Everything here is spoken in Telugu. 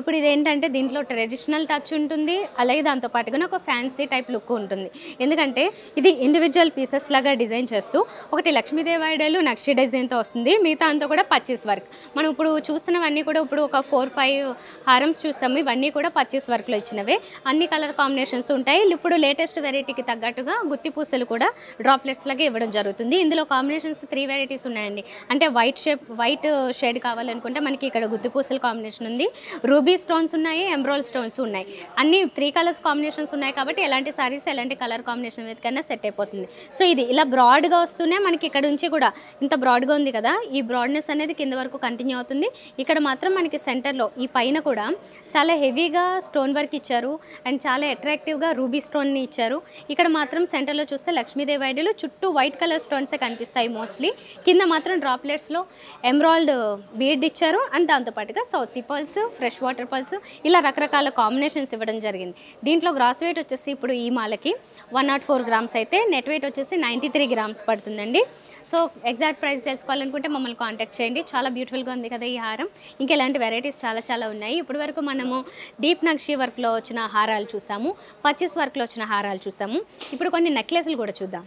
ఇప్పుడు ఇది ఏంటంటే దీంట్లో ట్రెడిషనల్ టచ్ ఉంటుంది అలాగే దాంతో పాటుగా ఒక ఫ్యాన్సీ టైప్ లుక్ ఉంటుంది. ఎందుకంటే ఇది ఇండివిజువల్ పీసెస్ లాగా డిజైన్ చేస్తూ ఒకటి లక్ష్మీదేవి ఐడలు నక్షి డిజైన్తో వస్తుంది. మిగతా అంతా కూడా పర్చేస్ వర్క్ మనం ఇప్పుడు చూసినవన్నీ కూడా ఇప్పుడు ఒక ఫోర్ ఫైవ్ హారమ్స్ చూసాము ఇవన్నీ కూడా పర్చేస్ వర్క్లో ఇచ్చినవే. అన్ని కలర్ కాంబినేషన్స్ ఉంటాయి. ఇప్పుడు లేటెస్ట్ వెరైటీకి తగ్గట్టుగా గుత్తి పూసలు కూడా డ్రాప్లెట్స్ లాగా ఇవ్వడం జరుగుతుంది. ఇందులో కాంబినేషన్స్ త్రీ వెరైటీస్ ఉన్నాయండి. అంటే వైట్ షేప్ వైట్ షేడ్ కావాలనుకుంటే మనకి ఇక్కడ గుత్తి పూసల కాంబినేషన్ ఉంది. రూబ్ రూబీ స్టోన్స్ ఉన్నాయి ఎంబ్రోల్ స్టోన్స్ ఉన్నాయి. అన్ని త్రీ కలర్స్ కాంబినేషన్స్ ఉన్నాయి కాబట్టి ఎలాంటి సారీస్ ఎలాంటి కలర్ కాంబినేషన్ వెతికైనా సెట్ అయిపోతుంది. సో ఇది ఇలా బ్రాడ్గా వస్తూనే మనకి ఇక్కడ నుంచి కూడా ఇంత బ్రాడ్గా ఉంది కదా ఈ బ్రాడ్నెస్ అనేది కింద వరకు కంటిన్యూ అవుతుంది. ఇక్కడ మాత్రం మనకి సెంటర్లో ఈ పైన కూడా చాలా హెవీగా స్టోన్ వర్క్ ఇచ్చారు అండ్ చాలా అట్రాక్టివ్గా రూబీ స్టోన్ని ఇచ్చారు. ఇక్కడ మాత్రం సెంటర్లో చూస్తే లక్ష్మీదేవి ఐడియలు చుట్టూ వైట్ కలర్ స్టోన్సే కనిపిస్తాయి మోస్ట్లీ కింద మాత్రం డ్రాప్లెట్స్లో ఎమ్రాయిల్డ్ బీడ్ ఇచ్చారు అండ్ దాంతోపాటుగా సౌసీ pearls fresh water water pearls ఇలా రకరకాల కాంబినేషన్స్ ఇవ్వడం జరిగింది. దీంట్లో గ్రాస్ వెయిట్ వచ్చేసి ఇప్పుడు ఈ మాలకి వన్ నాట్ ఫోర్ గ్రామ్స్ అయితే నెట్ వెయిట్ వచ్చేసి నైంటీ త్రీ గ్రామ్స్ పడుతుందండి. సో ఎగ్జాక్ట్ ప్రైస్ తెలుసుకోవాలనుకుంటే మమ్మల్ని కాంటాక్ట్ చేయండి. చాలా బ్యూటిఫుల్గా ఉంది కదా ఈ హారం. ఇంకా ఇలాంటి వెరైటీస్ చాలా చాలా ఉన్నాయి. ఇప్పటి వరకు మనము డీప్ నక్షి వర్క్లో వచ్చిన హారాలు చూసాము. పర్చేస్ వర్క్లో వచ్చిన హారాలు చూసాము. ఇప్పుడు కొన్ని నెక్లెస్లు కూడా చూద్దాం.